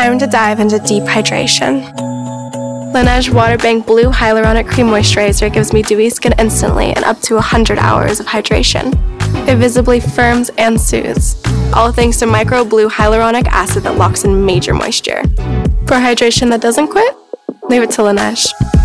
time to dive into deep hydration. Laneige Waterbank Blue Hyaluronic Cream Moisturizer gives me dewy skin instantly and up to 100 hours of hydration. It visibly firms and soothes, all thanks to micro blue hyaluronic acid that locks in major moisture. For hydration that doesn't quit, leave it to Laneige.